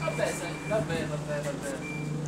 Vabbè, vabbè, vabbè, vabbè.